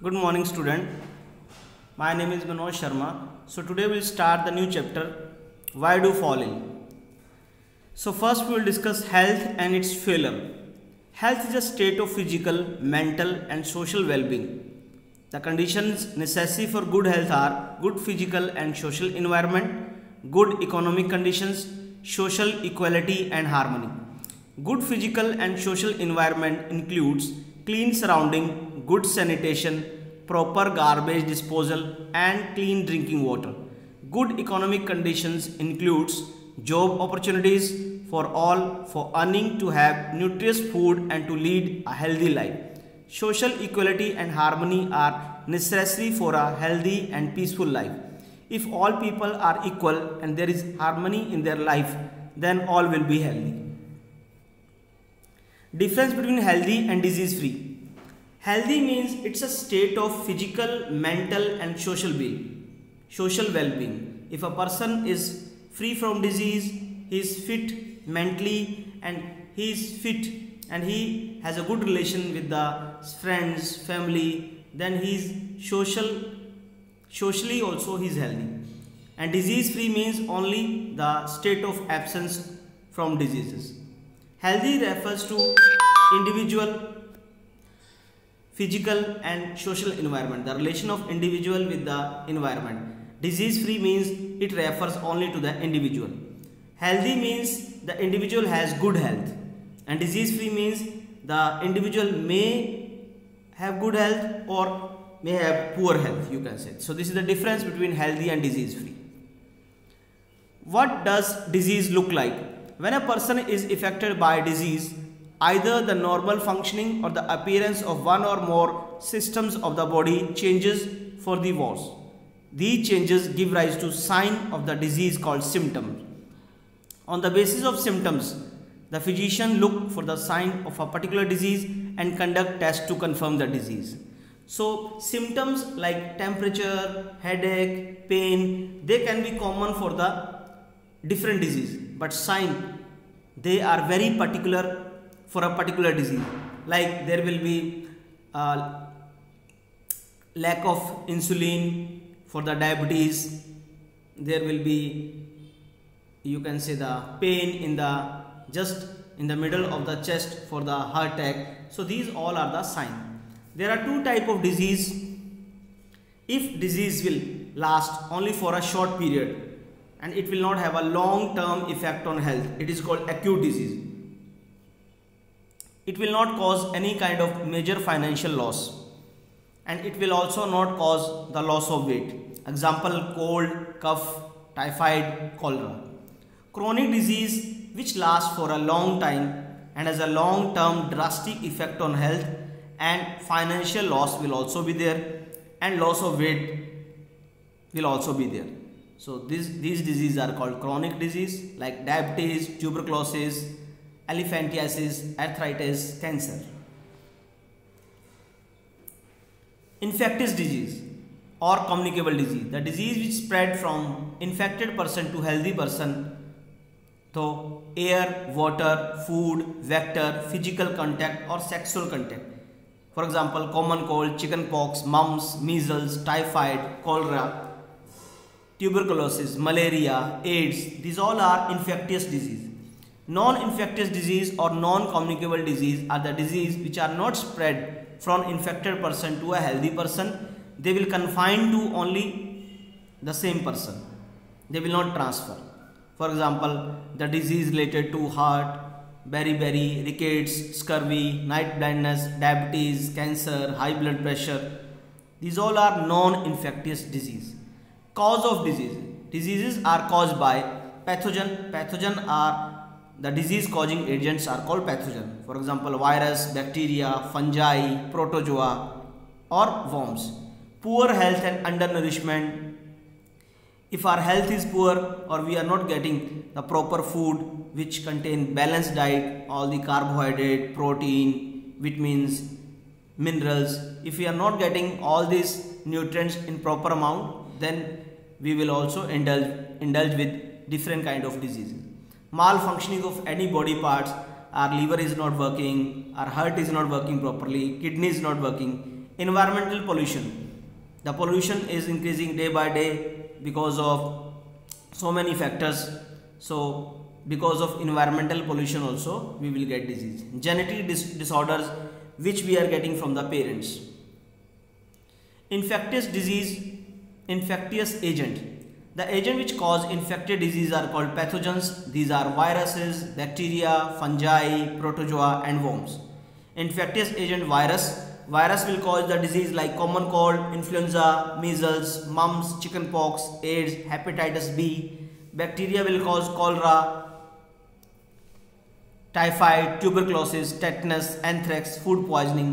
Good morning, student. My name is Manoj Sharma. So today we'll start the new chapter. Why do fall ill? So first we will discuss health and its failure. Health is a state of physical, mental, and social well-being. The conditions necessary for good health are good physical and social environment, good economic conditions, social equality and harmony. Good physical and social environment includes clean surrounding, good sanitation, proper garbage disposal and clean drinking water. Good economic conditions includes job opportunities for all for earning to have nutritious food and to lead a healthy life. Social equality and harmony are necessary for a healthy and peaceful life. If all people are equal and there is harmony in their life, then all will be healthy. Difference between healthy and disease free. Healthy means it's a state of physical, mental and social being, social well-being. If a person is free from disease, he is fit mentally and he is fit and he has a good relation with the friends, family, then he is social, socially also he is healthy. And disease free means only the state of absence from diseases. Healthy refers to individual physical and social environment. The relation of individual with the environment. Disease free means it refers only to the individual. Healthy means the individual has good health. And disease free means the individual may have good health or may have poor health you can say. So this is the difference between healthy and disease free what does disease look like? When a person is affected by disease Either the normal functioning or the appearance of one or more systems of the body changes for the worse. These changes give rise to sign of the disease called symptoms. On the basis of symptoms, the physician look for the sign of a particular disease and conduct tests to confirm the disease. So symptoms like temperature, headache, pain, they can be common for the different disease. But sign, they are very particular for a particular disease. Like there will be uh, lack of insulin for the diabetes. There will be you can say the pain in the just in the middle of the chest for the heart attack. So these all are the sign. There are two type of disease. If disease will last only for a short period and it will not have a long term effect on health it is called acute disease it will not cause any kind of major financial loss and it will also not cause the loss of weight. Example cold, cough, typhoid, cholera. Chronic disease which lasts for a long time and has a long term drastic effect on health and financial loss will also be there and loss of weight will also be there. So this, these diseases are called chronic disease like diabetes, tuberculosis, elephantiasis, arthritis, cancer. Infectious disease or communicable disease. The disease which spread from infected person to healthy person so air, water, food, vector, physical contact or sexual contact. For example, common cold, chicken pox, mumps, measles, typhoid, cholera, tuberculosis, malaria, AIDS. These all are infectious disease. Non-infectious disease or non-communicable disease are the disease which are not spread from infected person to a healthy person. They will confine to only the same person. They will not transfer. For example, the disease related to heart, beriberi, rickets, scurvy, night blindness, diabetes, cancer, high blood pressure. These all are non-infectious disease. Cause of disease. Diseases are caused by pathogen. Pathogen are the disease causing agents are called pathogen. For example, virus, bacteria, fungi, protozoa or worms. Poor health and undernourishment. If our health is poor or we are not getting the proper food which contain balanced diet, all the carbohydrate, protein, vitamins, minerals, if we are not getting all these nutrients in proper amount, then we will also indulge, indulge with different kind of diseases malfunctioning of any body parts our liver is not working our heart is not working properly kidney is not working environmental pollution. The pollution is increasing day by day because of so many factors. So because of environmental pollution also we will get disease. Genetic dis disorders which we are getting from the parents. Infectious disease infectious agent the agent which cause infected disease are called pathogens. These are viruses bacteria fungi protozoa and worms. Infectious agent virus. Virus will cause the disease like common cold influenza measles mumps chickenpox aids hepatitis b. Bacteria will cause cholera typhoid, tuberculosis, tetanus, anthrax, food poisoning.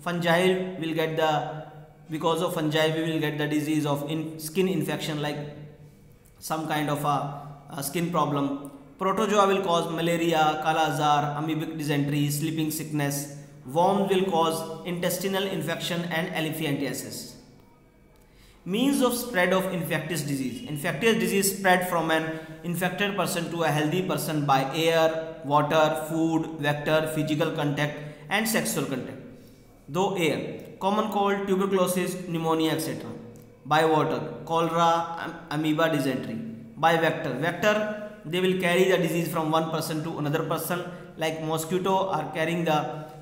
Fungi will get the, because of fungi we will get the disease of in skin infection like some kind of a, a skin problem. Protozoa will cause malaria, kala azar, amoebic dysentery, sleeping sickness. Worms will cause intestinal infection and elephantiasis. Means of spread of infectious disease. Infectious disease spread from an infected person to a healthy person by air, water, food, vector, physical contact and sexual contact. Though air, common cold, tuberculosis, pneumonia etc. By water, cholera, amoeba dysentery. By vector, vector they will carry the disease from one person to another person like mosquito are carrying the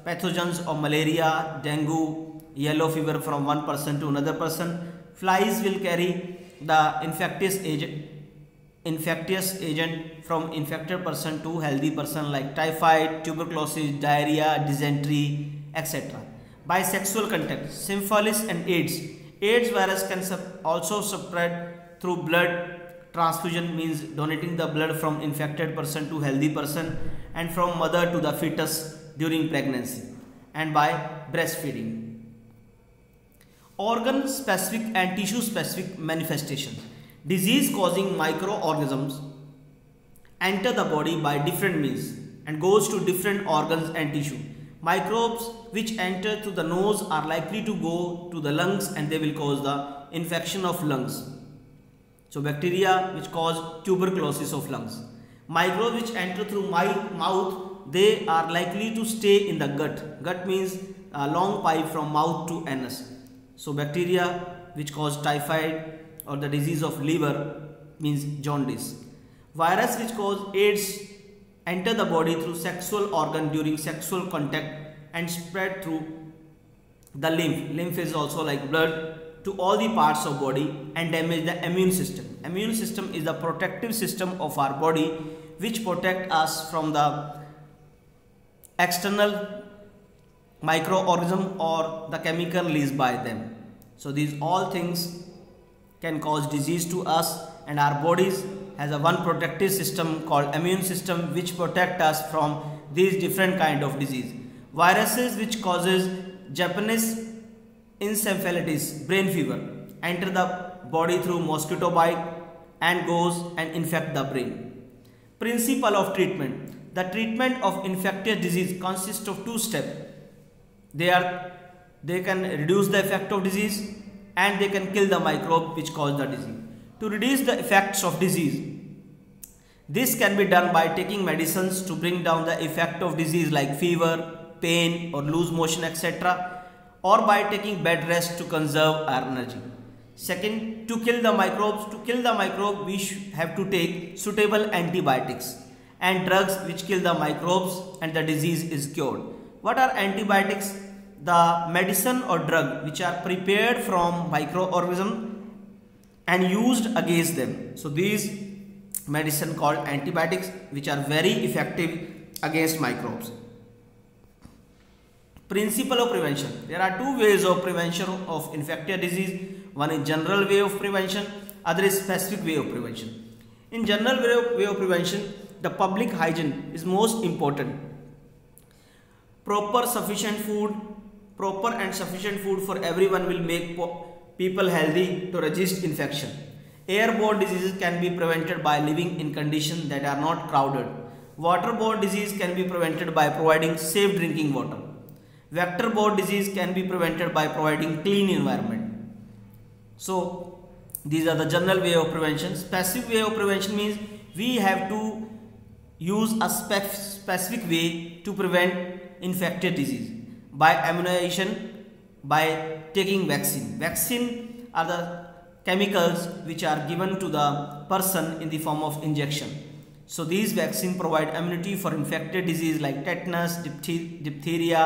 pathogens of malaria, dengue, yellow fever from one person to another person flies will carry the infectious agent infectious agent from infected person to healthy person like typhoid, tuberculosis, diarrhea, dysentery, etc. By sexual contact, syphilis and AIDS. AIDS virus can also spread through blood transfusion means donating the blood from infected person to healthy person and from mother to the fetus during pregnancy and by breastfeeding organ specific and tissue specific manifestations. Disease causing microorganisms enter the body by different means and goes to different organs and tissue. Microbes which enter through the nose are likely to go to the lungs and they will cause the infection of lungs. So bacteria which cause tuberculosis of lungs. Microbes which enter through my mouth they are likely to stay in the gut. Gut means a long pipe from mouth to anus. So bacteria which cause typhoid or the disease of liver means jaundice. Virus which cause AIDS enter the body through sexual organ during sexual contact and spread through the lymph. Lymph is also like blood to all the parts of body and damage the immune system. Immune system is the protective system of our body which protect us from the external microorganism or the chemical released by them. So these all things can cause disease to us and our bodies has a one protective system called immune system which protect us from these different kind of disease. Viruses which causes Japanese encephalitis, brain fever, enter the body through mosquito bite and goes and infect the brain. Principle of treatment. The treatment of infectious disease consists of two steps they are they can reduce the effect of disease and they can kill the microbe which cause the disease to reduce the effects of disease. This can be done by taking medicines to bring down the effect of disease like fever pain or loose motion etc or by taking bed rest to conserve our energy. Second to kill the microbes to kill the microbe we have to take suitable antibiotics and drugs which kill the microbes and the disease is cured. What are antibiotics? The medicine or drug which are prepared from microorganism and used against them. So these medicine called antibiotics which are very effective against microbes. Principle of prevention. There are two ways of prevention of infectious disease. One is general way of prevention, other is specific way of prevention. In general way of, way of prevention, the public hygiene is most important proper sufficient food proper and sufficient food for everyone will make people healthy to resist infection. Airborne diseases can be prevented by living in conditions that are not crowded. Waterborne disease can be prevented by providing safe drinking water. Vector-borne disease can be prevented by providing clean environment. So these are the general way of prevention. Specific way of prevention means we have to use a specific way to prevent infected disease. By immunization by taking vaccine. Vaccine are the chemicals which are given to the person in the form of injection. So these vaccine provide immunity for infected disease like tetanus diphtheria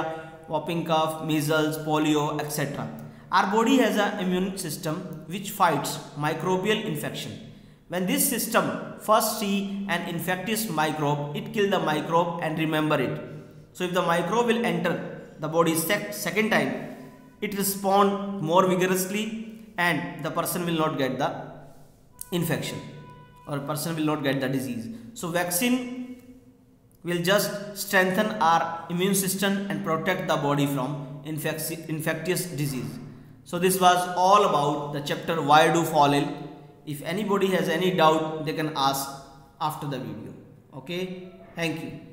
whooping cough measles polio etc our body has an immune system which fights microbial infection. When this system first see an infectious microbe, it kill the microbe and remember it. So if the microbe will enter the body sec second time, it respond more vigorously and the person will not get the infection or person will not get the disease. So vaccine will just strengthen our immune system and protect the body from infectious disease. So this was all about the chapter why do fall ill if anybody has any doubt they can ask after the video okay thank you